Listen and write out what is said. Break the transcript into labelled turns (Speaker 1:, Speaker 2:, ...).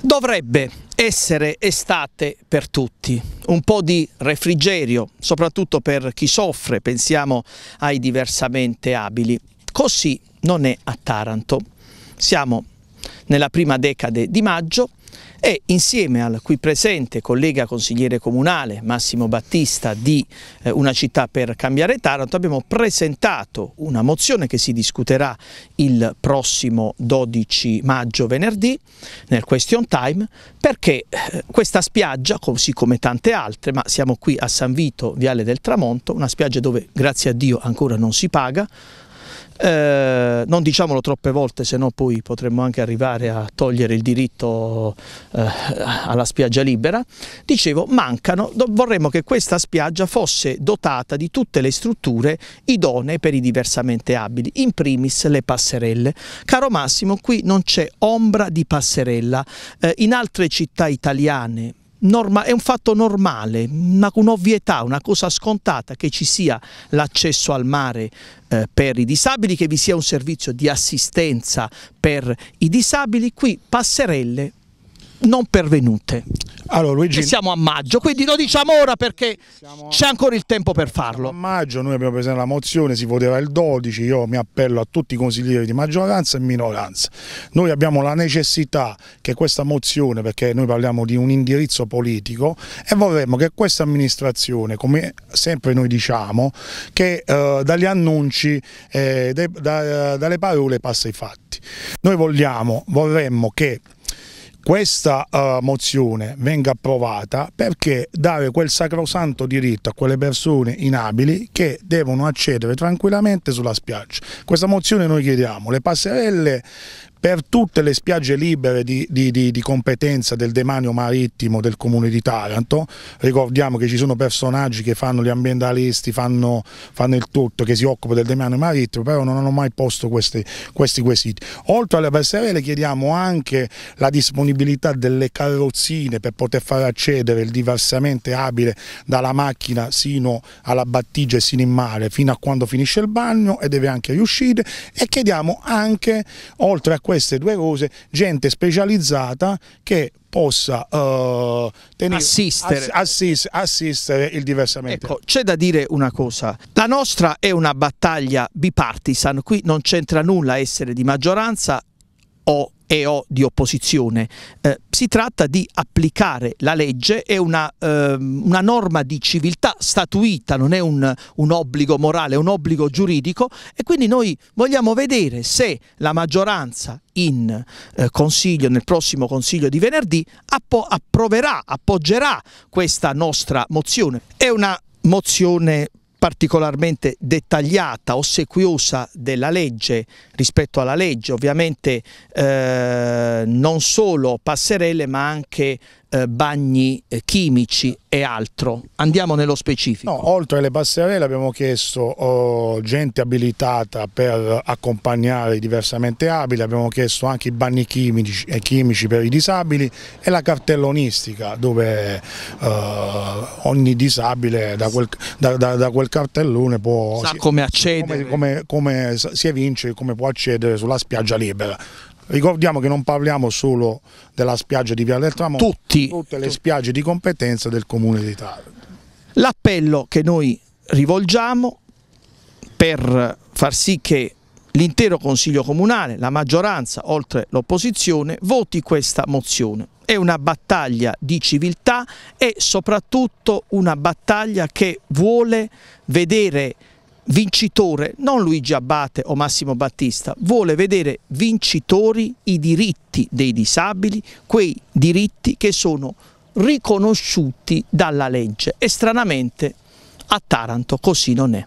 Speaker 1: Dovrebbe essere estate per tutti, un po' di refrigerio, soprattutto per chi soffre, pensiamo ai diversamente abili. Così non è a Taranto. Siamo nella prima decade di maggio e insieme al qui presente collega consigliere comunale Massimo Battista di eh, Una città per cambiare Taranto abbiamo presentato una mozione che si discuterà il prossimo 12 maggio venerdì nel question time perché eh, questa spiaggia così come tante altre ma siamo qui a San Vito, Viale del Tramonto, una spiaggia dove grazie a Dio ancora non si paga eh, non diciamolo troppe volte, se no poi potremmo anche arrivare a togliere il diritto eh, alla spiaggia libera. Dicevo, mancano, vorremmo che questa spiaggia fosse dotata di tutte le strutture idonee per i diversamente abili, in primis le passerelle. Caro Massimo, qui non c'è ombra di passerella. Eh, in altre città italiane, Norma, è un fatto normale, un'ovvietà, una cosa scontata che ci sia l'accesso al mare eh, per i disabili, che vi sia un servizio di assistenza per i disabili, qui passerelle non pervenute. Allora, Luigi... siamo a maggio, quindi lo diciamo ora perché c'è ancora il tempo per farlo.
Speaker 2: A maggio noi abbiamo presentato la mozione, si voteva il 12, io mi appello a tutti i consiglieri di maggioranza e minoranza. Noi abbiamo la necessità che questa mozione, perché noi parliamo di un indirizzo politico e vorremmo che questa amministrazione, come sempre noi diciamo, che eh, dagli annunci, eh, da, dalle parole passa ai fatti. Noi vogliamo, vorremmo che questa uh, mozione venga approvata perché dare quel sacrosanto diritto a quelle persone inabili che devono accedere tranquillamente sulla spiaggia. Questa mozione noi chiediamo le passerelle per tutte le spiagge libere di, di, di, di, competenza del demanio marittimo del comune di Taranto, ricordiamo che ci sono personaggi che fanno gli ambientalisti, fanno, fanno il tutto, che si occupano del demanio marittimo, però non hanno mai posto questi, questi quesiti. Oltre alle passerelle chiediamo anche la disponibilità delle carrozzine per poter far accedere il diversamente abile dalla macchina sino alla battigia e sino in mare, fino a quando finisce il bagno e deve anche riuscire e chiediamo anche, oltre a queste due cose gente specializzata che possa uh, tenere,
Speaker 1: assistere.
Speaker 2: Ass assistere il diversamente.
Speaker 1: Ecco, c'è da dire una cosa, la nostra è una battaglia bipartisan, qui non c'entra nulla essere di maggioranza o e o di opposizione. Eh, si tratta di applicare la legge, è una, eh, una norma di civiltà statuita, non è un, un, obbligo morale, è un obbligo giuridico e quindi noi vogliamo vedere se la maggioranza in eh, consiglio, nel prossimo consiglio di venerdì, approverà, appoggerà questa nostra mozione. È una mozione particolarmente dettagliata, ossequiosa della legge rispetto alla legge, ovviamente eh, non solo passerelle ma anche eh, bagni eh, chimici e altro. Andiamo nello specifico.
Speaker 2: No, oltre alle passerelle abbiamo chiesto oh, gente abilitata per accompagnare i diversamente abili, abbiamo chiesto anche i bagni chimici, eh, chimici per i disabili e la cartellonistica dove eh, ogni disabile da quel, da, da, da quel, cartellone può...
Speaker 1: Sa come accedere.
Speaker 2: Come, come, come si evince, come può accedere sulla spiaggia libera. Ricordiamo che non parliamo solo della spiaggia di Via del Tramonto,
Speaker 1: Tutti.
Speaker 2: tutte le spiagge di competenza del Comune di Taranto.
Speaker 1: L'appello che noi rivolgiamo per far sì che l'intero Consiglio Comunale, la maggioranza oltre l'opposizione, voti questa mozione. È una battaglia di civiltà e soprattutto una battaglia che vuole vedere vincitore non Luigi Abbate o Massimo Battista, vuole vedere vincitori i diritti dei disabili, quei diritti che sono riconosciuti dalla legge e stranamente a Taranto così non è.